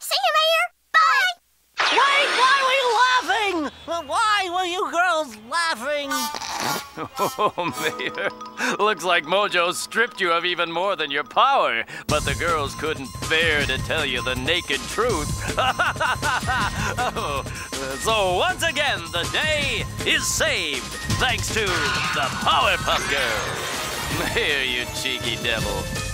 See you, later. Bye. Wait, why were you laughing? Why were you girls laughing? Oh, Mayor. Looks like Mojo stripped you of even more than your power, but the girls couldn't bear to tell you the naked truth. oh, so once again, the day is saved thanks to the Powerpuff Girls. Mayor, you cheeky devil.